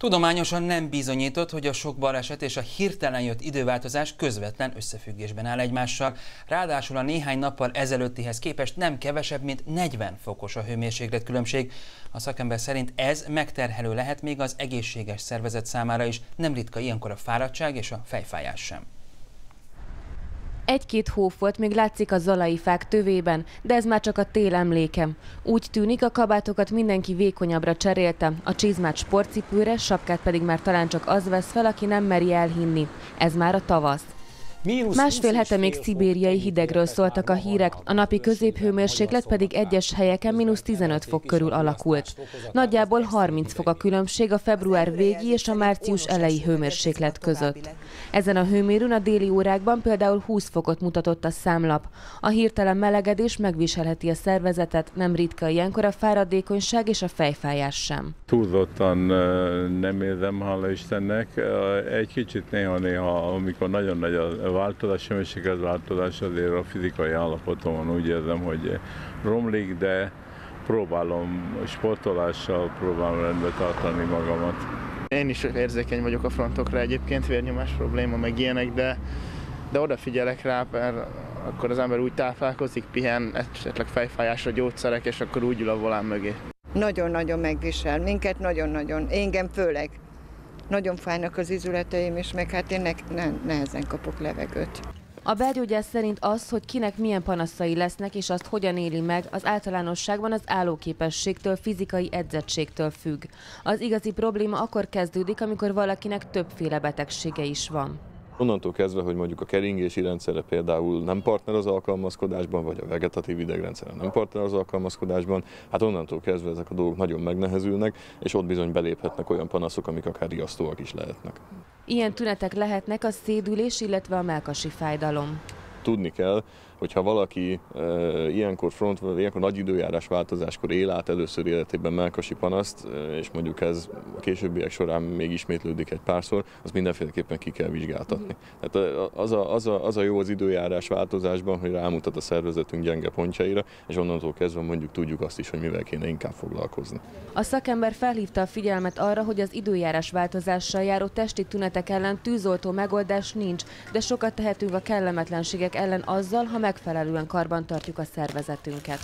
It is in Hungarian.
Tudományosan nem bizonyított, hogy a sok baleset és a hirtelen jött időváltozás közvetlen összefüggésben áll egymással. Ráadásul a néhány nappal ezelőttihez képest nem kevesebb, mint 40 fokos a hőmérséklet különbség. A szakember szerint ez megterhelő lehet még az egészséges szervezet számára is. Nem ritka ilyenkor a fáradtság és a fejfájás sem. Egy-két hó volt, még látszik a zalai fák tövében, de ez már csak a tél emlékem. Úgy tűnik, a kabátokat mindenki vékonyabbra cserélte, a csizmát sportcipőre, sapkát pedig már talán csak az vesz fel, aki nem meri elhinni. Ez már a tavasz. Másfél hete még szibériai hidegről szóltak a hírek, a napi középhőmérséklet pedig egyes helyeken mínusz 15 fok körül alakult. Nagyjából 30 fok a különbség a február végi és a március elejé hőmérséklet között. Ezen a hőmérőn a déli órákban például 20 fokot mutatott a számlap. A hirtelen melegedés megviselheti a szervezetet, nem ritka ilyenkor a fáradékonyság és a fejfájás sem. Túlzottan nem érzem, hála Istennek. Egy kicsit néha-néha, amikor nagyon nagy a változás, semmiséges változás, azért a fizikai állapotomon úgy érzem, hogy romlik, de próbálom sportolással, próbálom rendbe tartani magamat. Én is érzékeny vagyok a frontokra egyébként, vérnyomás probléma, meg ilyenek, de, de odafigyelek rá, mert akkor az ember úgy táplálkozik, pihen, esetleg fejfájásra gyógyszerek, és akkor úgy ül a volán mögé. Nagyon-nagyon megvisel, minket nagyon-nagyon, engem főleg nagyon fájnak az izületeim, és meg hát én ne, nehezen kapok levegőt. A belgyógyász szerint az, hogy kinek milyen panaszai lesznek, és azt hogyan éli meg, az általánosságban az állóképességtől, fizikai edzettségtől függ. Az igazi probléma akkor kezdődik, amikor valakinek többféle betegsége is van. Onnantól kezdve, hogy mondjuk a keringési rendszere például nem partner az alkalmazkodásban, vagy a vegetatív idegrendszere nem partner az alkalmazkodásban, hát onnantól kezdve ezek a dolgok nagyon megnehezülnek, és ott bizony beléphetnek olyan panaszok, amik akár riasztóak is lehetnek. Ilyen tünetek lehetnek a szédülés, illetve a melkasi fájdalom tudni kell, hogyha valaki e, ilyenkor front, ilyenkor nagy időjárás változáskor él át először életében melkasi panaszt, e, és mondjuk ez a későbbiek során még ismétlődik egy párszor, az mindenféleképpen ki kell vizsgáltatni. Tehát az a, az, a, az a jó az időjárás változásban, hogy rámutat a szervezetünk gyenge pontjaira, és onnantól kezdve mondjuk tudjuk azt is, hogy mivel kéne inkább foglalkozni. A szakember felhívta a figyelmet arra, hogy az időjárás változással járó testi tünetek ellen tűzoltó megoldás nincs, de sokat tehetünk a kellemetlenségek ellen azzal, ha megfelelően karban tartjuk a szervezetünket.